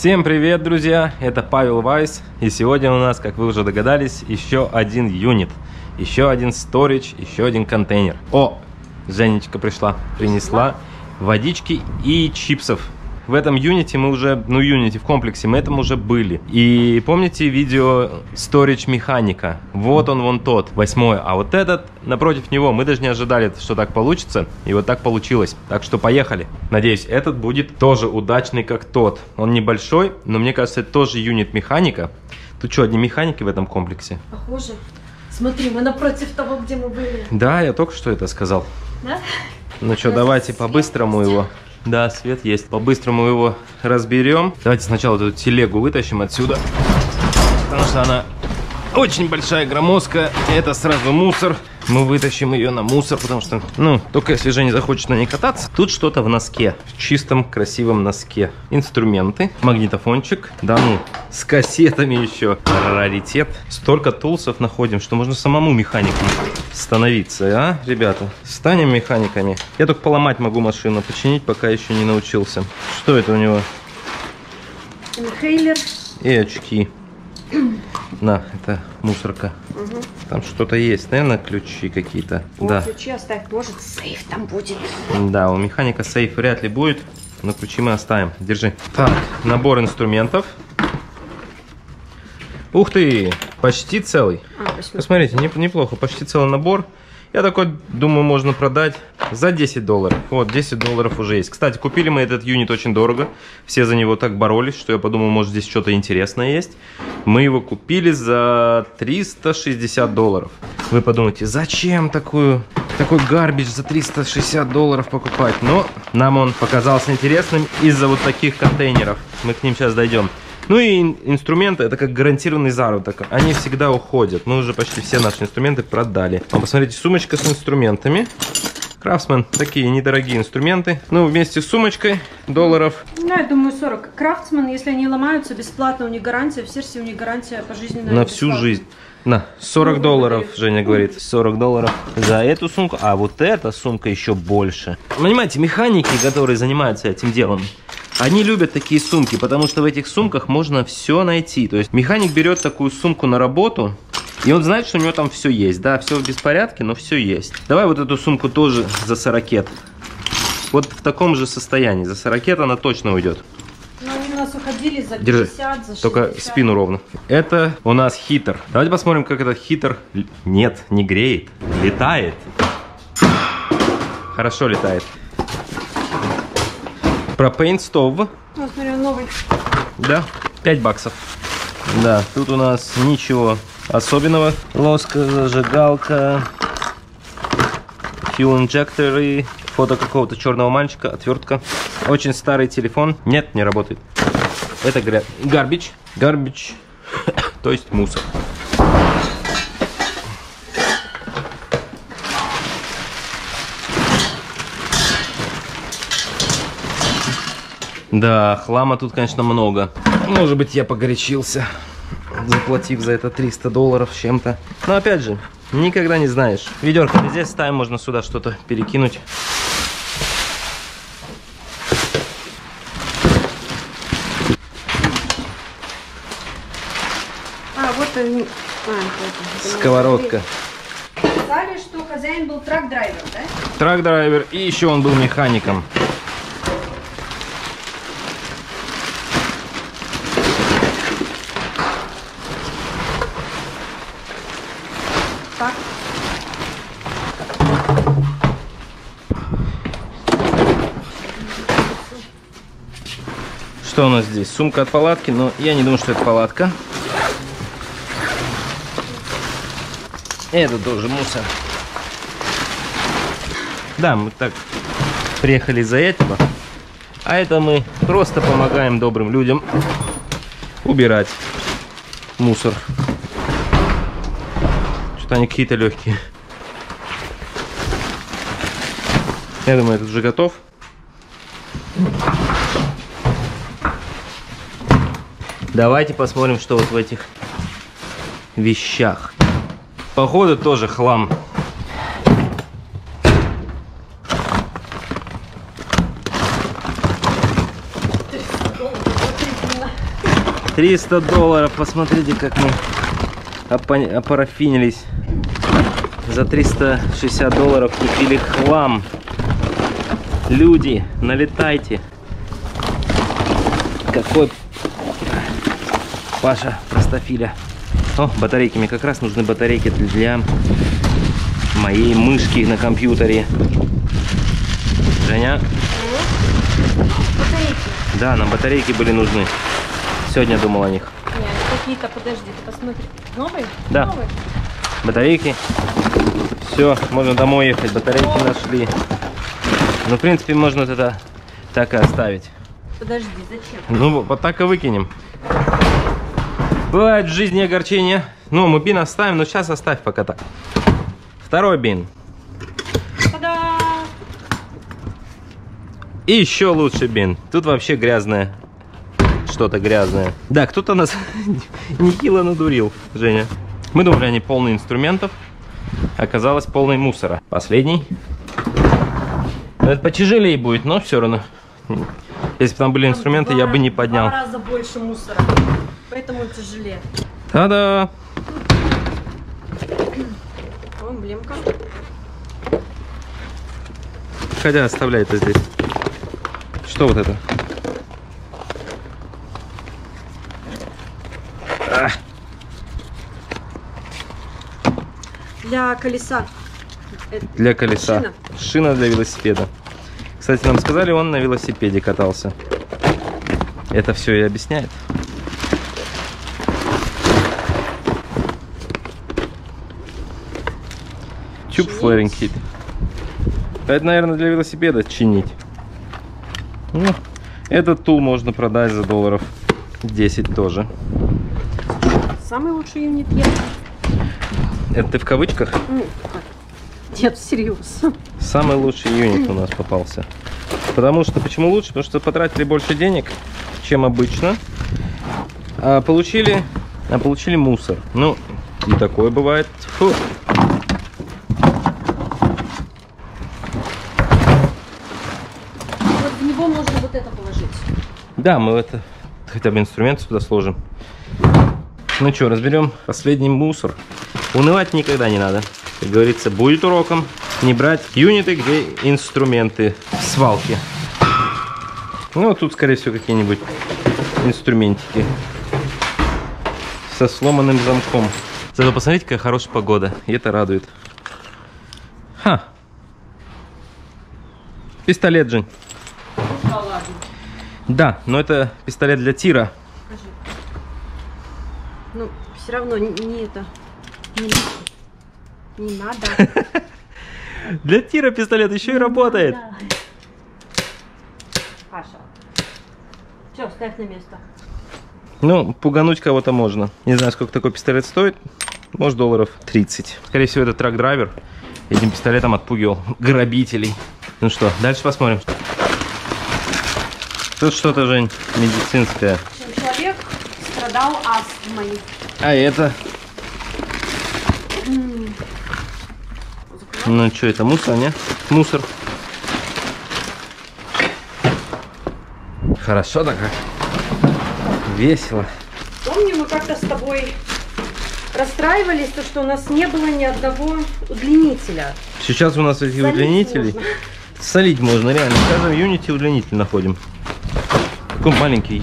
Всем привет, друзья! Это Павел Вайс, и сегодня у нас, как вы уже догадались, еще один юнит, еще один сторич, еще один контейнер. О, Женечка пришла, принесла водички и чипсов. В этом юните мы уже, ну юните в комплексе, мы этом уже были. И помните видео Storage механика? Вот он, вон тот, восьмой. А вот этот, напротив него, мы даже не ожидали, что так получится. И вот так получилось. Так что поехали. Надеюсь, этот будет тоже удачный, как тот. Он небольшой, но мне кажется, это тоже юнит механика. Тут что, одни механики в этом комплексе? Похоже. Смотри, мы напротив того, где мы были. Да, я только что это сказал. Да? Ну что, Да, давайте по-быстрому его. Да, свет есть. По-быстрому его разберем. Давайте сначала эту телегу вытащим отсюда. Потому что она очень большая, громоздкая. И это сразу мусор. Мы вытащим ее на мусор, потому что, ну, только если Женя захочет на ней кататься. Тут что-то в носке. В чистом, красивом носке. Инструменты. Магнитофончик. Да ну, с кассетами еще. Раритет. Столько тулсов находим, что можно самому механиком становиться, а, ребята? Станем механиками. Я только поломать могу машину, починить пока еще не научился. Что это у него? Инхейлер. И очки. На, это мусорка. Там что-то есть, наверное, ключи какие-то. Да. ключи оставь. Может, сейф там будет. Да, у механика сейф вряд ли будет, но ключи мы оставим. Держи. Так, набор инструментов. Ух ты, почти целый. А. Посмотрите, неп- неплохо, почти целый набор. Я такой, думаю, можно продать за 10 долларов. Вот, 10 долларов уже есть. Кстати, купили мы этот юнит очень дорого. Все за него так боролись, что я подумал, может здесь что-то интересное есть. Мы его купили за 360 долларов. Вы подумаете, зачем такую, такой гарбич за 360 долларов покупать? Но нам он показался интересным из-за вот таких контейнеров. Мы к ним сейчас дойдем. Ну и ин- инструменты, это как гарантированный заработок. Они всегда уходят. Мы уже почти все наши инструменты продали. Посмотрите, сумочка с инструментами. Крафтсман, такие недорогие инструменты. Ну, вместе с сумочкой долларов. Ну, я думаю, 40. Крафтсман, если они ломаются, бесплатно, у них гарантия. В Серсе у них гарантия пожизненная. На всю бесплатно. жизнь. На, 40 Ну, долларов. Женя говорит. 40 долларов за эту сумку, а вот эта сумка еще больше. Понимаете, механики, которые занимаются этим делом, они любят такие сумки, потому что в этих сумках можно все найти. То есть механик берет такую сумку на работу, и он знает, что у него там все есть. Да, все в беспорядке, но все есть. Давай вот эту сумку тоже за 40. Вот в таком же состоянии. За 40 она точно уйдет. Ну, они у нас уходили за 50, Держи. за 60. Только спину ровно. Это у нас хитр. Давайте посмотрим, как этот хитр... л- Нет, не греет. Летает. Хорошо летает. Пропейн стов. Ну, смотри, новый. Да, 5 баксов. Да, тут у нас ничего особенного. Лоска, зажигалка, fuel инжекторы, фото какого-то черного мальчика, отвертка. Очень старый телефон. Нет, не работает. Это гря... гарбич. Гарбич, то есть мусор. Да, хлама тут, конечно, много. Может быть, я погорячился, заплатив за это 300 долларов с чем-то. Но опять же, никогда не знаешь. Ведерко здесь ставим, можно сюда что-то перекинуть. А, вот они. А, вот. Сковородка. Сказали, что хозяин был трак-драйвер, да? Трак-драйвер. И еще он был механиком. Что у нас здесь? Сумка от палатки, но я не думаю, что это палатка. Это тоже мусор. Да, мы так приехали из-за этого. А это мы просто помогаем добрым людям убирать мусор. Что-то они какие-то легкие. Я думаю, этот уже готов. Давайте посмотрим, что вот в этих вещах. Походу тоже хлам. 300 долларов. Посмотрите, как мы опа- опарафинились. За 360 долларов купили хлам. Люди, налетайте. Какой Паша простофиля. О, батарейки. Мне как раз нужны батарейки для моей мышки на компьютере. Женя? Батарейки. Да, нам батарейки были нужны. Сегодня думал о них. Не, они какие-то, подожди, ты посмотри. Новые? Да. Новые. Батарейки. Все, можно домой ехать. Батарейки нашли. Ну, в принципе, можно вот это так и оставить. Подожди, зачем? Ну, вот так и выкинем. Бывает в жизни огорчение. Ну, мы бин оставим, но сейчас оставь пока так. Второй бин. И еще лучше бин. Тут вообще грязное. Что-то грязное. Да, кто-то нас нехило надурил, Женя. Мы думали, они полные инструментов. Оказалось, полный мусора. Последний. Это потяжелее будет, но все равно. Если бы там были инструменты, я бы не поднял. Два раза больше мусора. Поэтому тяжелее. Та-да! Эмблемка. Хотя оставляй это здесь. Что вот это? Для колеса. Для колеса. Шина. Шина для велосипеда. Кстати, нам сказали, он на велосипеде катался. Это все и объясняет. Флэринг кит. Это, наверное, для велосипеда чинить. Ну, этот тул можно продать за долларов 10 тоже. Самый лучший юнит я. Это ты в кавычках? Нет, всерьез. Самый лучший юнит у нас попался. Потому что, почему лучше? Потому что потратили больше денег, чем обычно. А получили, а получили мусор. Ну, и такое бывает. Фу. Вот в него можно вот это положить. Да, мы это хотя бы инструмент сюда сложим. Ну что, разберем последний мусор. Унывать никогда не надо. Как говорится, будет уроком не брать юниты, где инструменты в свалке. Ну, тут, скорее всего, какие-нибудь инструментики со сломанным замком. Зато посмотрите, какая хорошая погода. И это радует. Ха. Пистолет, Жень. Да но это пистолет для тира. Покажи. Ну, все равно не, не это. Не, не надо. Для тира пистолет еще и работает. Паша. Все, ставь на место. Ну, пугануть кого-то можно. Не знаю, сколько такой пистолет стоит. Может, долларов 30. Скорее всего, это трак-драйвер. Этим пистолетом отпугивал грабителей. Ну что, дальше посмотрим. Тут что-то, Жень, медицинское. В человек страдал астмой. А это? Ну, что это, мусор, не? Мусор. Хорошо так как. Весело. Помню, мы как-то с тобой расстраивались, то, что у нас не было ни одного удлинителя. Сейчас у нас эти Солить удлинители. можно. Солить можно, реально. В каждом юните удлинитель находим. Такой маленький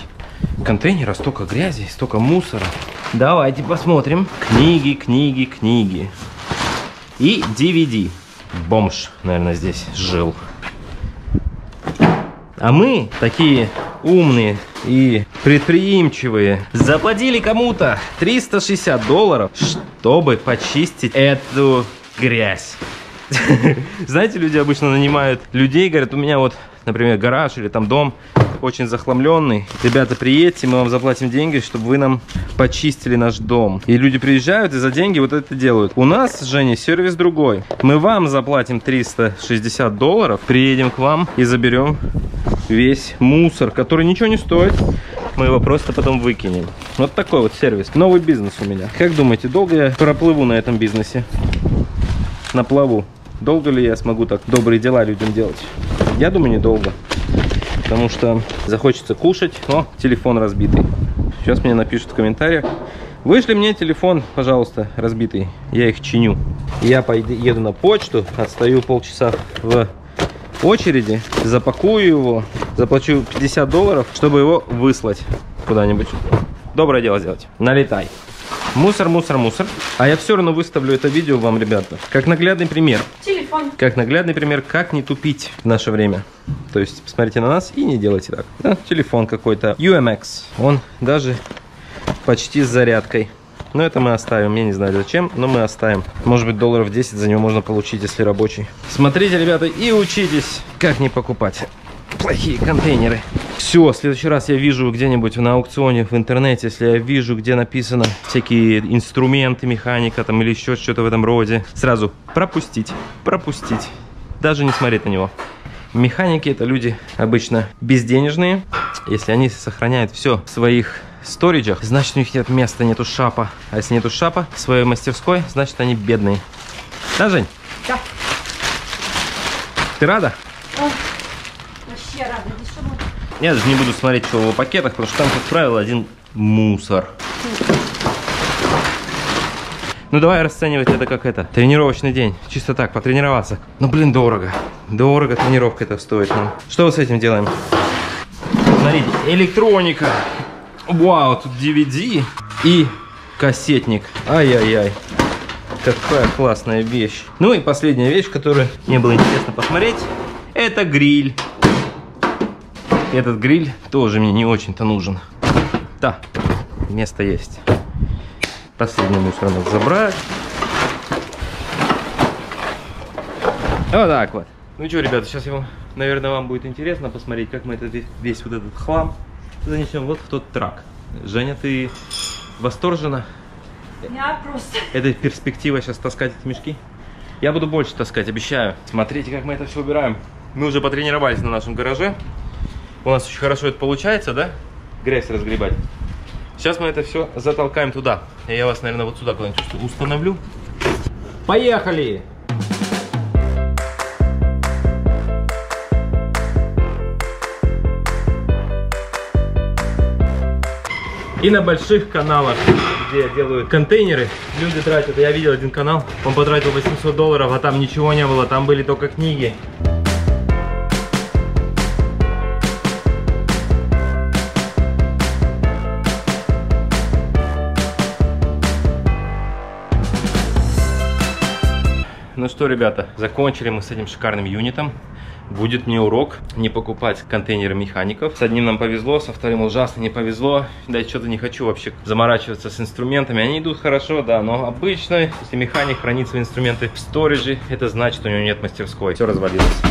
контейнер, а столько грязи, столько мусора. Давайте посмотрим. Книги, книги, книги. И DVD. Бомж, наверное, здесь жил. А мы такие умные и предприимчивые заплатили кому-то 360 долларов, чтобы почистить эту грязь. Знаете, люди обычно нанимают людей, говорят, у меня вот, например, гараж или там дом очень захламленный. Ребята, приедьте, мы вам заплатим деньги, чтобы вы нам почистили наш дом. И люди приезжают и за деньги вот это делают. У нас, Женя, сервис другой. Мы вам заплатим 360 долларов, приедем к вам и заберем весь мусор, который ничего не стоит. Мы его просто потом выкинем. Вот такой вот сервис. Новый бизнес у меня. Как думаете, долго я проплыву на этом бизнесе? На плаву. Долго ли я смогу так добрые дела людям делать? Я думаю, недолго. Потому что захочется кушать. О, телефон разбитый. Сейчас мне напишут в комментариях. Вышли мне телефон, пожалуйста, разбитый. Я их чиню. Я пойду, еду на почту, отстаю полчаса в очереди, запакую его, заплачу 50 долларов, чтобы его выслать куда-нибудь. Доброе дело сделать. Налетай. Мусор, мусор, мусор. А я все равно выставлю это видео вам, ребята, как наглядный пример. Телефон. Как наглядный пример, как не тупить в наше время. То есть, посмотрите на нас и не делайте так. Да, телефон какой-то. UMX. Он даже почти с зарядкой. Но это мы оставим, я не знаю зачем, но мы оставим. Может быть долларов 10 за него можно получить, если рабочий. Смотрите, ребята, и учитесь, как не покупать плохие контейнеры. Все, в следующий раз я вижу где-нибудь на аукционе в интернете, если я вижу, где написано всякие инструменты, механика там или еще что-то в этом роде, сразу пропустить, пропустить, даже не смотреть на него. Механики это люди обычно безденежные. Если они сохраняют все в своих сториджах, значит у них нет места, нету шапа. А если нету шапа в своей мастерской, значит они бедные. Да, Жень? Да. Ты рада? О, Я даже не буду смотреть, что в пакетах, потому что там, как правило, один мусор. Ну давай расценивать это как это, тренировочный день. Чисто так, потренироваться. Ну блин, дорого. Дорого тренировка это стоит нам. Что мы с этим делаем? Смотрите, электроника. Вау, тут DVD и кассетник. Ай-яй-яй. Какая классная вещь. Ну и последняя вещь, которую мне было интересно посмотреть, это гриль. Этот гриль тоже мне не очень-то нужен. Да, место есть. Последний мусор надо забрать. Вот так вот. Ну что, ребята, сейчас вам, наверное, вам будет интересно посмотреть, как мы этот весь, вот этот хлам занесем вот в тот трак. Женя, ты восторжена Я просто... этой перспективой сейчас таскать эти мешки? Я буду больше таскать, обещаю. Смотрите, как мы это все убираем. Мы уже потренировались на нашем гараже. У нас очень хорошо это получается, да? Грязь разгребать. Сейчас мы это все затолкаем туда. Я вас, наверное, вот сюда куда-нибудь установлю. Поехали! И на больших каналах, где делают контейнеры, люди тратят. Я видел один канал, он потратил 800 долларов, а там ничего не было, там были только книги. Что, ребята, закончили мы с этим шикарным юнитом. Будет мне урок не покупать контейнеры механиков. С одним нам повезло, со вторым ужасно не повезло. Да, что-то не хочу вообще заморачиваться с инструментами. Они идут хорошо, да, но обычно, если механик хранит свои инструменты в сторидже, это значит, у него нет мастерской. Все развалилось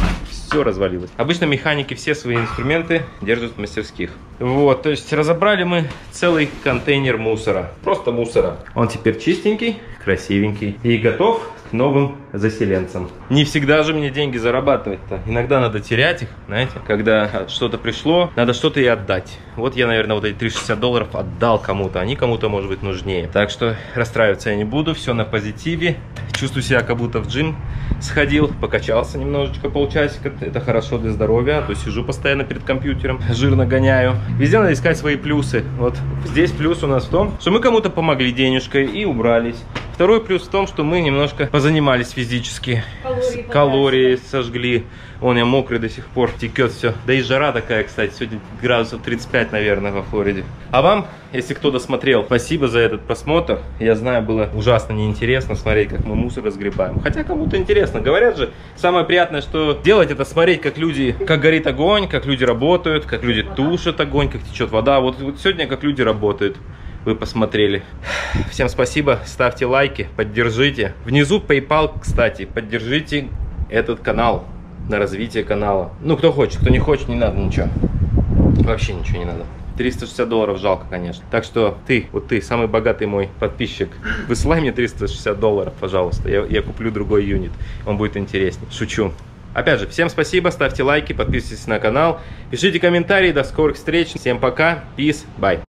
все развалилось. Обычно механики все свои инструменты держат в мастерских. Вот, то есть разобрали мы целый контейнер мусора. Просто мусора. Он теперь чистенький, красивенький и готов новым заселенцам. Не всегда же мне деньги зарабатывать-то. Иногда надо терять их, знаете. Когда что-то пришло, надо что-то и отдать. Вот я, наверное, вот эти 360 долларов отдал кому-то. Они кому-то, может быть, нужнее. Так что расстраиваться я не буду. Все на позитиве. Чувствую себя, как будто в джим сходил. Покачался немножечко полчасика. Это хорошо для здоровья. А то сижу постоянно перед компьютером. Жирно гоняю. Везде надо искать свои плюсы. Вот здесь плюс у нас в том, что мы кому-то помогли денежкой и убрались. Второй плюс в том, что мы немножко позанимались физически. Калории Калории сожгли. Он я мокрый до сих пор, текет все. Да и жара такая, кстати, сегодня градусов 35, наверное, во Флориде. А вам, если кто досмотрел, спасибо за этот просмотр. Я знаю, было ужасно неинтересно смотреть, как мы мусор разгребаем. Хотя кому-то интересно. Говорят же, самое приятное, что делать, это смотреть, как люди, как горит огонь, как люди работают, как люди тушат огонь, как течет вода. Вот, вот сегодня как люди работают вы посмотрели. Всем спасибо, ставьте лайки, поддержите. Внизу PayPal, кстати, поддержите этот канал на развитие канала. Ну, кто хочет, кто не хочет, не надо ничего. Вообще ничего не надо. 360 долларов жалко, конечно. Так что ты, вот ты, самый богатый мой подписчик, высылай мне 360 долларов, пожалуйста. Я, я куплю другой юнит, он будет интереснее. Шучу. Опять же, всем спасибо, ставьте лайки, подписывайтесь на канал, пишите комментарии, до скорых встреч. Всем пока, peace, bye.